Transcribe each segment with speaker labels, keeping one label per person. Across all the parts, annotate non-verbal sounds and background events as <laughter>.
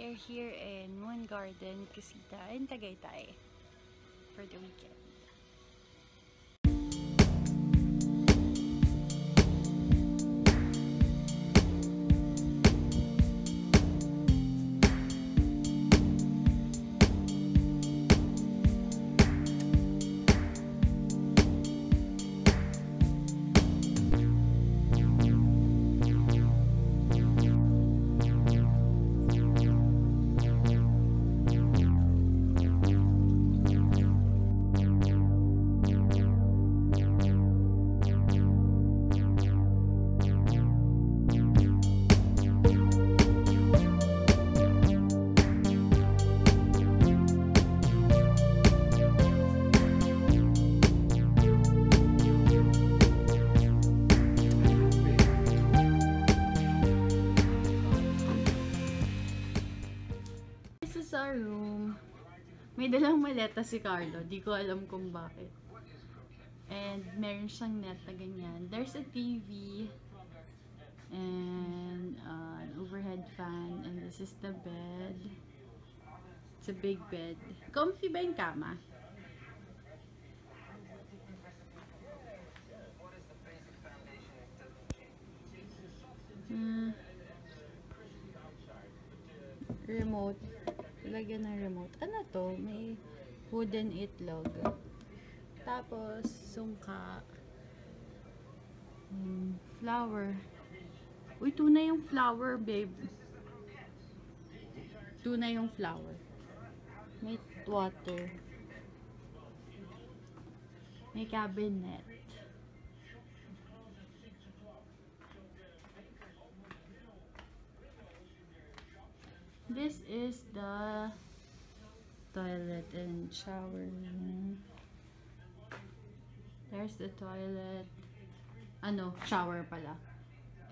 Speaker 1: We're here in Moon Garden, Casita, in Tagaytay for the weekend. Our room. May dalang maleta si Carlo. Di ko alam kung bakit. And meron siyang net na ganyan. There's a TV. And uh, an overhead fan. And this is the bed. It's a big bed. Comfy ba yung kama? Hmm. remote. Lagyan ng remote. Ano to? May wooden itlog. Tapos, sungka. Hmm, flower. Uy, tunay yung flower, babe. Tunay yung flower. May water. May cabinet. This is the toilet and shower room. There's the toilet. Ah, ano, shower pala.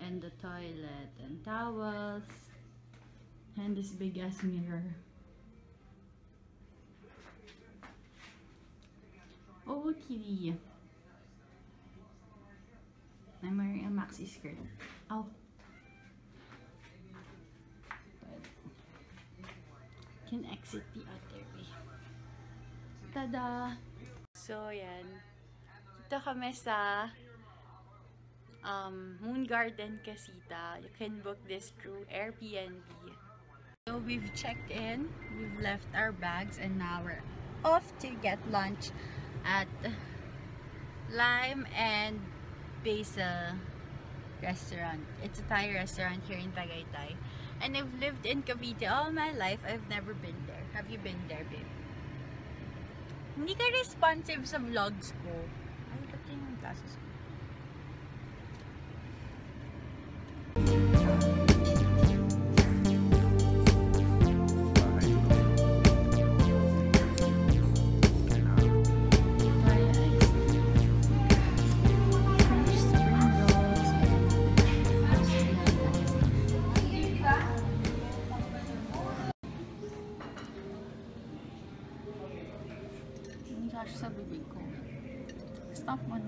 Speaker 1: And the toilet and towels. And this big ass mirror. Oh, TV. I'm wearing a maxi skirt. Oh. Tada! So, yan. Dito kami sa um, Moon Garden Casita. You can book this through Airbnb. So, we've checked in. We've left our bags and now we're off to get lunch at Lime and Basil restaurant. It's a Thai restaurant here in Tagaytay. And I've lived in Cavite all my life. I've never been there. Have you been there, babe? Hindi ka responsive sa vlogs ko. Ay, ba't yun yung glasses ko?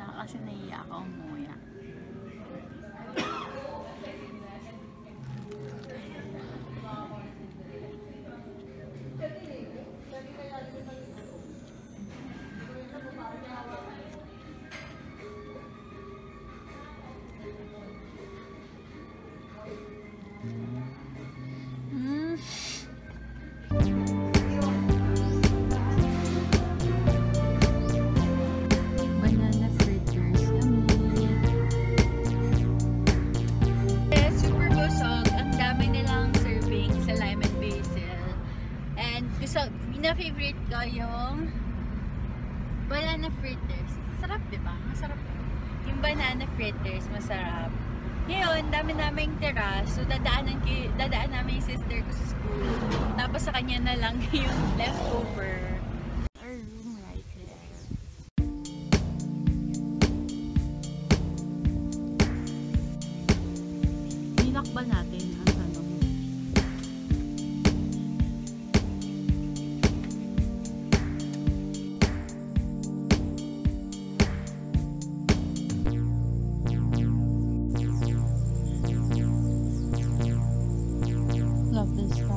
Speaker 1: Stop mo na kasi naiiyak ako banana fritters. Sarap, di ba? Masarap. Yung banana fritters, masarap. Ngayon, dami naming tira. So, dadaanan, ki, dadaan namin yung sister ko sa school. Tapos sa kanya na lang <laughs> yung leftover. Our room right there. Nilock ba natin ang tanong? Love this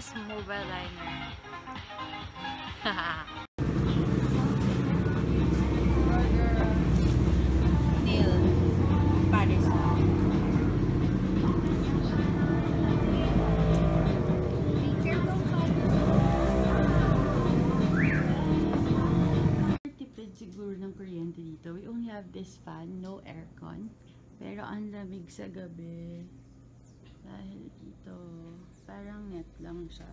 Speaker 1: mobile liner. Neil Paris. Siguro ng kuryente dito. We only have this fan, no aircon. Pero ang lamig sa gabi. Dahil dito, parang net lang siya.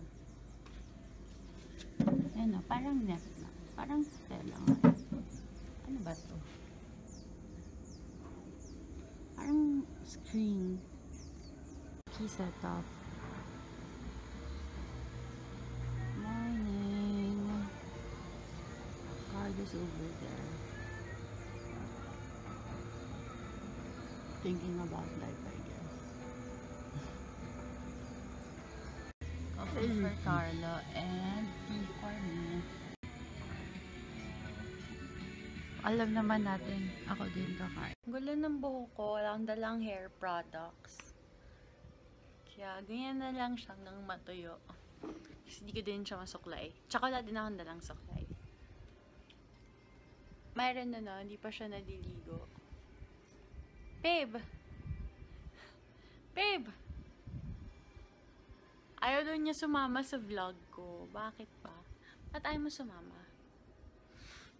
Speaker 1: Ano, parang net lang. Parang tela lang. Ano ba to? Parang screen. Key setup. Morning. Card is over there. Thinking about life, I Coffee for Carlo and tea for me. Alam naman natin, ako din kakain. Gulo ng buhok ko, wala akong dalang hair products. Kaya, ganyan na lang siya ng matuyo. Kasi hindi ko din siya masuklay. Tsaka wala din akong dalang suklay. Mayroon na no, hindi pa siya nadiligo. Babe! Babe! Ayaw daw niya sumama sa vlog ko. Bakit pa? Ba't ayaw mo sumama?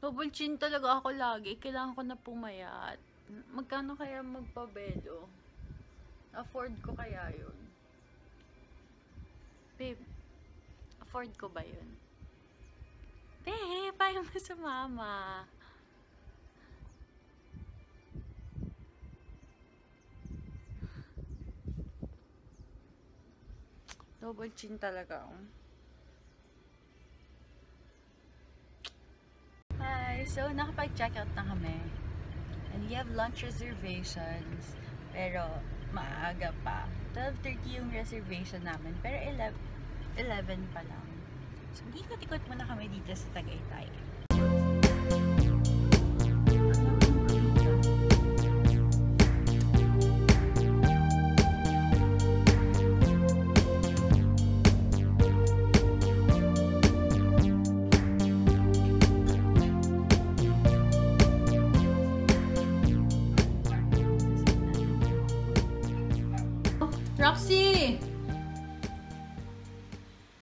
Speaker 1: Double chin talaga ako lagi. Kailangan ko na pumayat. Magkano kaya magpabedo? Afford ko kaya yun? Babe, afford ko ba yun? Babe, ayaw mo sumama. Double chin talaga ako. Hi! So, nakapag-check out na kami. And we have lunch reservations. Pero, maaga pa. 12.30 yung reservation namin. Pero 11, 11 pa lang. So, ikot-ikot muna kami dito sa Tagaytay. Roxy!